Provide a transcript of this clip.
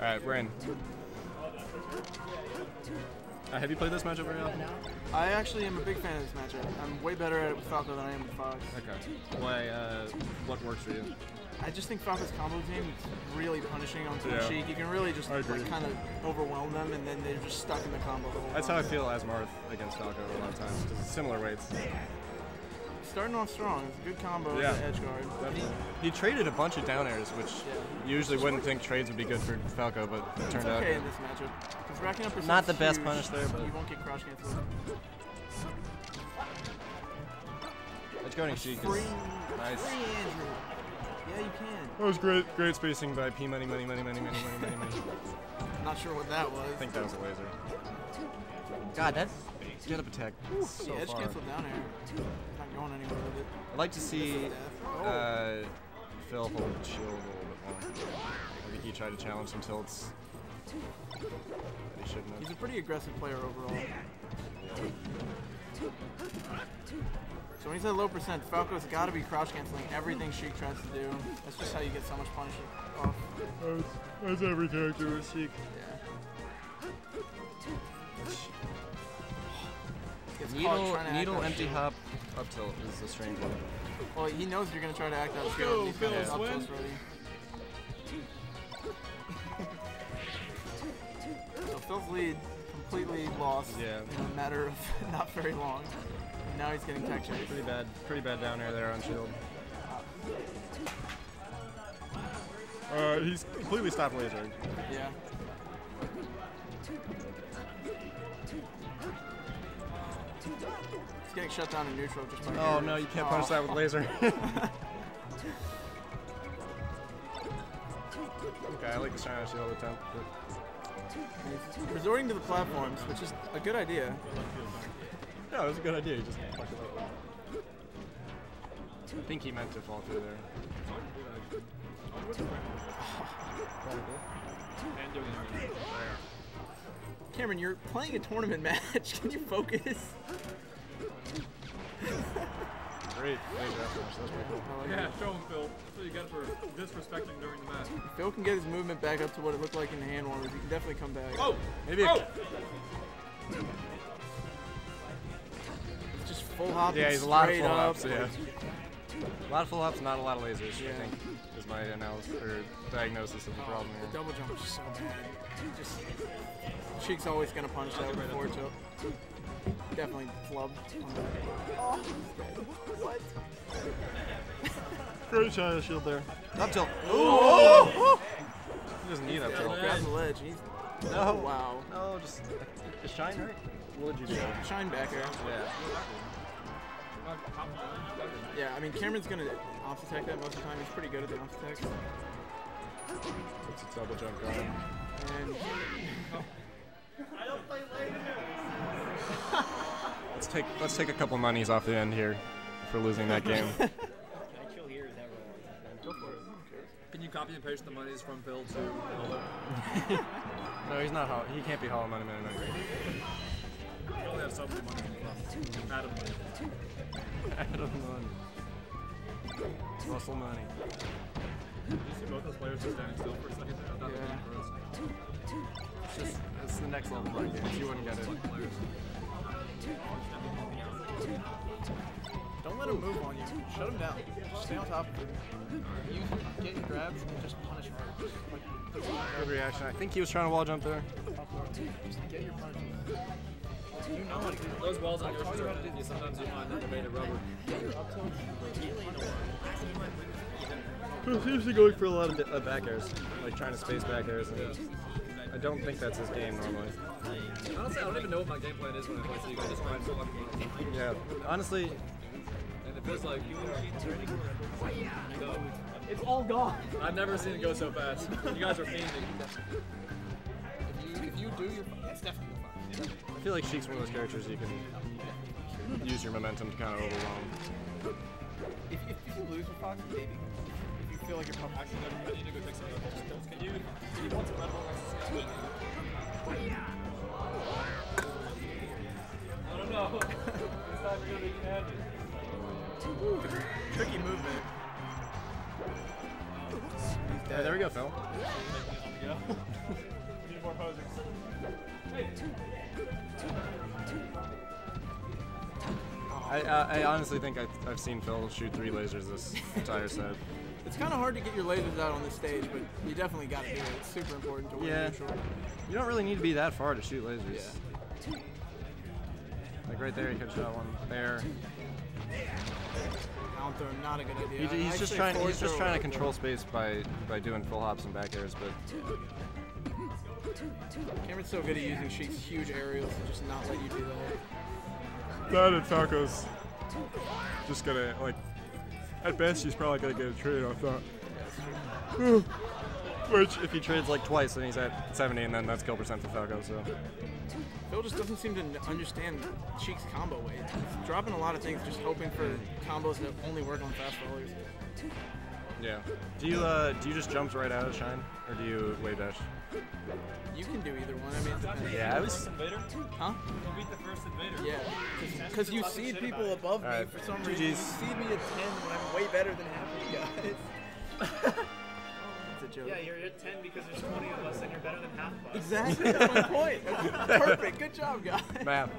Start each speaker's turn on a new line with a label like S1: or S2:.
S1: Alright, we're in. Uh, have you played this matchup very often?
S2: I actually am a big fan of this matchup. I'm way better at it with Falco than I am with Fox.
S1: Okay. Why, uh, what works for you?
S2: I just think Falco's combo game is really punishing on Twin
S1: Yeah.
S2: Sheik. You can really just like, kind of overwhelm them, and then they're just stuck in the combo. The whole
S1: That's how I feel as Marth against Falco a lot of times. Just similar weights.
S2: Starting off strong. It's a good combo
S1: Yeah.
S2: as an edge guard.
S1: Definitely. He traded a bunch of down airs, which you usually wouldn't think trades would be good for Falco, but it
S2: It's
S1: turned
S2: okay
S1: out.
S2: in this matchup. Because racking up
S1: Not the
S2: percent's
S1: best punish there, but-
S2: you won't get crouch cancelled.
S1: Edge guarding Sheik
S2: Free,
S1: is nice.
S2: free Andrew. Yeah, you can.
S1: That was great, great spacing by P money, money, money, money, money, money, money, money.
S2: Not sure what that was.
S1: I think that was a laser. God, that's get up attack.
S2: Ooh,
S1: So
S2: the edge
S1: far.
S2: cancel down air. Not going anywhere with it.
S1: I'd like to see
S2: Death. Oh.
S1: uh, Phil hold shield a little bit more. I think he tried to challenge some tilts that he shouldn't
S2: He's a pretty aggressive player overall. So when he's at low percent, Falco's got to be crouch canceling everything Sheik tries to do. That's just how you get so much punish off.
S1: That's every character with Sheik.
S2: Yeah.
S1: Needle,
S2: trying to
S1: needle
S2: out
S1: empty
S2: shield.
S1: hop up tilt is the strange one.
S2: Well, he knows you're gonna try to act out
S3: Let's go,
S2: He's got his up
S3: swim.
S2: tilts ready. So Phil's lead completely lost
S1: Yeah.
S2: in a matter of not very long. And now he's getting tech chase.
S1: Pretty bad, pretty bad down air there on shield. Uh, he's completely stopped lasering.
S2: Yeah. Shut down in neutral just by
S1: Oh no, you can't punish that with laser. okay, I like the China shield attempt. But
S2: resorting to the platforms, which is a good idea.
S1: no, it was a good idea. You just fucked it up. I think he meant to fall through there.
S2: Cameron, you're playing a tournament match. Can you focus?
S1: Great laser after That was pretty cool.
S2: Like
S3: Yeah,
S2: it.
S3: show him, Phil. That's what you get for disrespecting during the match.
S2: If Phil can get his movement back up to what it looked like in the hand warmers, he can definitely come back.
S3: Oh!
S1: Maybe a-
S3: Oh!
S2: It's just full hop.
S1: Yeah, he's a lot of
S2: straight
S1: full
S2: up.
S1: hops. Yeah, a lot of full hops, not a lot of lasers.
S2: Yeah.
S1: I think is my analysis or diagnosis of the
S2: Oh,
S1: problem
S2: the double jump is so bad. Just Sheik's always gonna punch that with forward tilt. Definitely flub on that. Oh, what?
S1: Great China shield there. Up tilt.
S2: Oh!
S1: He doesn't need up tilt.
S2: Grabs the ledge. He's,
S1: No.
S2: wow.
S1: No, just just shine right. What would you do?
S2: Shine back air.
S1: Yeah.
S2: Yeah, I mean Cameron's gonna off attack that most of the time. He's pretty good at the off attacks.
S1: It's a double jump guard.
S2: And
S1: Let's take let's take a couple monies off the end here for losing that game.
S3: Can you copy and paste the monies from Phil to
S1: no, he's not. Hollow. He can't be hollow money, money, money.
S3: You only have so many money from Adam money.
S1: Adam money. Russell money.
S3: Did you see both those players just standing still for a second there? I thought they
S2: Yeah.
S3: were gross.
S1: It's just it's the next level of games. You wouldn't get it.
S2: don't let him move on you. Shut him down. Just stay on top of him. You get your grabs and just punish hard. Just like
S1: Good reaction. I think he was trying to wall jump there.
S2: just get your punches. You know how to get
S3: Those walls on yours are you sometimes you find that they're made of rubber.
S1: He's usually going for a lot of uh, back airs, like trying to space back airs. And I don't think that's his game normally.
S3: Honestly, I don't even know what my game plan is when I play so you guys just try and so fucking
S1: Yeah, honestly,
S3: And it feels like no.
S2: It's all gone.
S3: I've never seen it go so fast. You guys are fiending.
S2: If you if you do your it's definitely fine.
S1: I feel like Sheik's one of those characters you can use your momentum to kind of overwhelm.
S2: If, if you lose with Fox, maybe. If you feel like you're pumped.
S3: Actually, I need to go take some of those pills. Can you, can you want some Red Bull next I don't know. This time you're gonna candy.
S2: Tricky movement.
S1: Yeah, there we we go, Phil.
S4: Need more posers.
S1: I, uh, I honestly think I've, I've seen Phil shoot three lasers this entire set.
S2: It's kind of hard to get your lasers out on this stage, but you definitely got to do it. It's super important to win
S1: Yeah.
S2: neutral.
S1: You don't really need to be that far to shoot lasers.
S2: Yeah.
S1: Like right there, he could shot one there.
S2: Down throw, not a good
S1: He,
S2: idea.
S1: he's
S2: I'd
S1: just trying. He's just trying to control space by by doing full hops and back airs. But
S2: Cameron's so good at using Sheik's huge aerials to just not let you do that.
S4: That and Falco's just gonna like. At best, she's probably gonna get a trade. I thought.
S1: which, if he trades like twice, then he's at 70, and then that's kill percent for Falco. So
S2: Phil just doesn't seem to n- understand Sheik's combo weight. He's dropping a lot of things, just hoping for combos that only work on fast fallers.
S1: Yeah. Do you uh do you just jump right out of shine, or do you wave dash?
S2: You can do either one. I mean, it depends.
S1: Yeah, I was.
S3: Invader?
S2: Huh?
S3: You'll beat the first invader.
S2: Yeah, because you see people above me
S1: Alright,
S2: for some reason. You
S1: GG's.
S2: seed me at 10 when I'm way better than half of you guys. That's a joke.
S5: Yeah, you're at 10 because there's 20 of us and you're better than half of us.
S2: Exactly, that's my point. That's perfect. Good job, guys.
S1: Math.